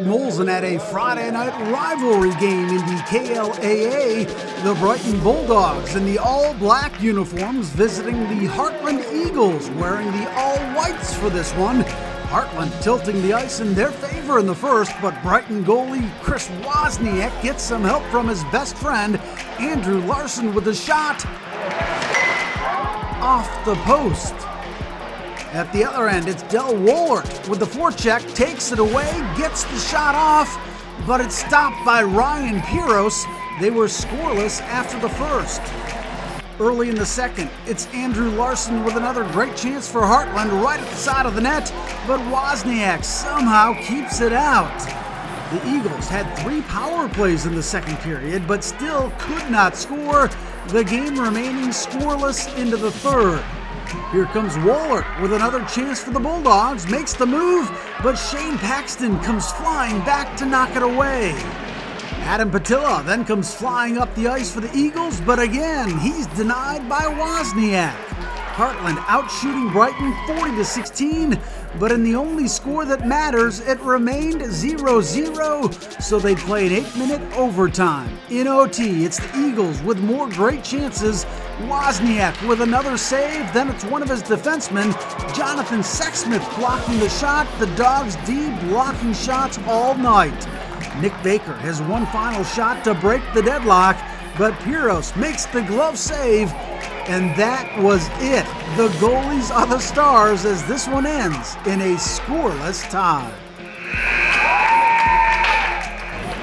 Greg Molson at a Friday night rivalry game in the KLAA. The Brighton Bulldogs in the all black uniforms visiting the Hartland Eagles wearing the all whites for this one. Hartland tilting the ice in their favor in the first, but Brighton goalie Chris Wozniak gets some help from his best friend Andrew Larson with a shot off the post. At the other end, it's Del Wohlert with the forecheck, takes it away, gets the shot off, but it's stopped by Ryan Piros. They were scoreless after the first. Early in the second, it's Andrew Larson with another great chance for Hartland right at the side of the net, but Wozniak somehow keeps it out. The Eagles had three power plays in the second period, but still could not score, the game remaining scoreless into the third. Here comes Wohlert with another chance for the Bulldogs, makes the move, but Shane Paxton comes flying back to knock it away. Adam Patilla then comes flying up the ice for the Eagles, but again, he's denied by Wozniak. Hartland outshooting Brighton 40 to 16, but in the only score that matters, it remained 0-0, so they play an 8-minute overtime. In OT, it's the Eagles with more great chances. Wozniak with another save, then it's one of his defensemen, Jonathan Sexsmith blocking the shot, the Dogs D blocking shots all night. Nick Baker has one final shot to break the deadlock, but Piros makes the glove save and that was it. The goalies are the stars as this one ends in a scoreless tie.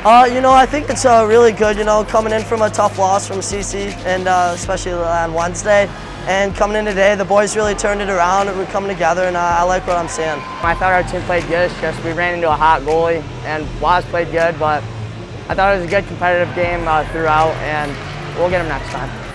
Uh, you know, I think it's uh, really good, you know, coming in from a tough loss from CC, and uh, especially on Wednesday. And coming in today, the boys really turned it around. We're coming together, and uh, I like what I'm seeing. I thought our team played good. It's just we ran into a hot goalie, and Waz played good, but I thought it was a good competitive game uh, throughout, and we'll get them next time.